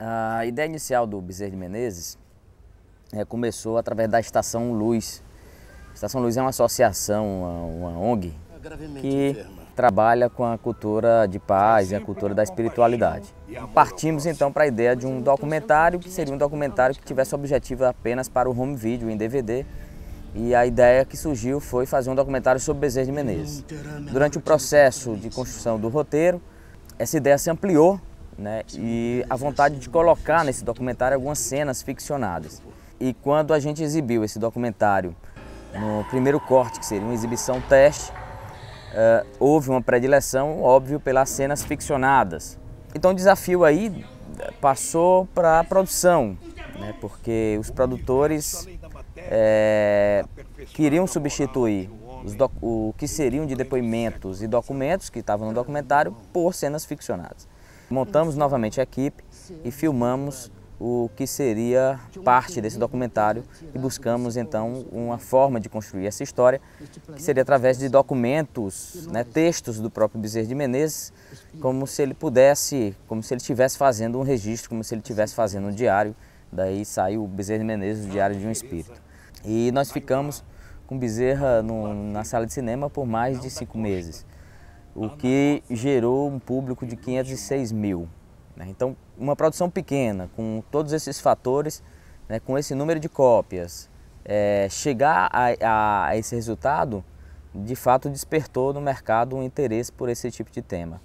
A ideia inicial do Bezerra de Menezes é, começou através da Estação Luz. A Estação Luz é uma associação, uma, uma ONG, que trabalha com a cultura de paz e a cultura da espiritualidade. Partimos então para a ideia de um documentário, que seria um documentário que tivesse objetivo apenas para o home video em DVD, e a ideia que surgiu foi fazer um documentário sobre Bezerra de Menezes. Durante o processo de construção do roteiro, essa ideia se ampliou né, e a vontade de colocar nesse documentário algumas cenas ficcionadas. E quando a gente exibiu esse documentário no primeiro corte, que seria uma exibição teste, uh, houve uma predileção, óbvio, pelas cenas ficcionadas. Então o desafio aí passou para a produção, né, porque os produtores é, queriam substituir o que seriam de depoimentos e documentos que estavam no documentário por cenas ficcionadas. Montamos novamente a equipe e filmamos o que seria parte desse documentário e buscamos então uma forma de construir essa história que seria através de documentos, né, textos do próprio Bezerra de Menezes, como se ele pudesse, como se ele estivesse fazendo um registro, como se ele estivesse fazendo um diário. Daí saiu o Bezerra de Menezes, o Diário de um Espírito. E nós ficamos com Bezerra no, na sala de cinema por mais de cinco meses, o que gerou um público de 506 mil. Né? Então, uma produção pequena, com todos esses fatores, né, com esse número de cópias, é, chegar a, a, a esse resultado, de fato despertou no mercado um interesse por esse tipo de tema.